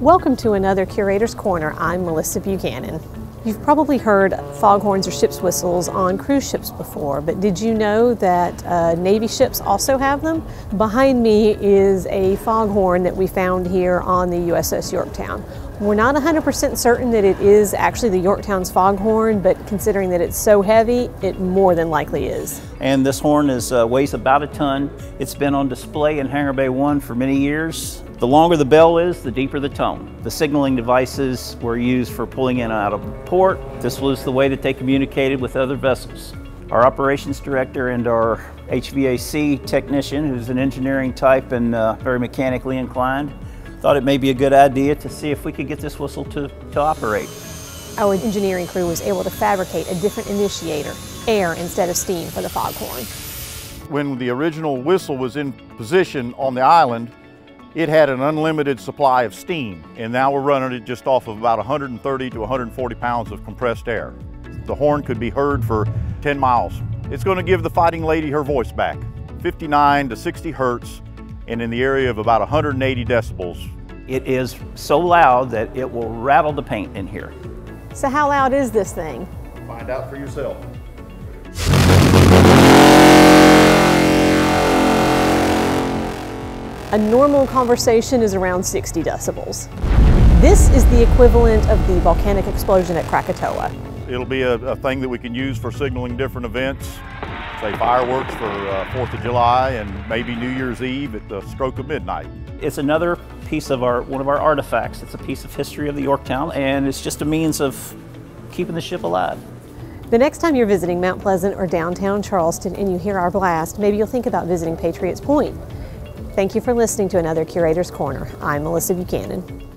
Welcome to another Curator's Corner. I'm Melissa Buchanan. You've probably heard foghorns or ship's whistles on cruise ships before, but did you know that uh, Navy ships also have them? Behind me is a foghorn that we found here on the USS Yorktown. We're not 100% certain that it is actually the Yorktown's foghorn, but considering that it's so heavy, it more than likely is. And this horn is, uh, weighs about a ton. It's been on display in Hangar Bay 1 for many years. The longer the bell is, the deeper the tone. The signaling devices were used for pulling in and out of port. This was the way that they communicated with other vessels. Our operations director and our HVAC technician, who's an engineering type and uh, very mechanically inclined, thought it may be a good idea to see if we could get this whistle to, to operate. Our engineering crew was able to fabricate a different initiator, air instead of steam for the foghorn. When the original whistle was in position on the island, it had an unlimited supply of steam, and now we're running it just off of about 130 to 140 pounds of compressed air. The horn could be heard for 10 miles. It's going to give the Fighting Lady her voice back. 59 to 60 hertz, and in the area of about 180 decibels. It is so loud that it will rattle the paint in here. So how loud is this thing? Find out for yourself. A normal conversation is around 60 decibels. This is the equivalent of the volcanic explosion at Krakatoa. It'll be a, a thing that we can use for signaling different events, say fireworks for uh, 4th of July and maybe New Year's Eve at the stroke of midnight. It's another piece of our, one of our artifacts. It's a piece of history of the Yorktown and it's just a means of keeping the ship alive. The next time you're visiting Mount Pleasant or downtown Charleston and you hear our blast, maybe you'll think about visiting Patriots Point. Thank you for listening to another Curator's Corner. I'm Melissa Buchanan.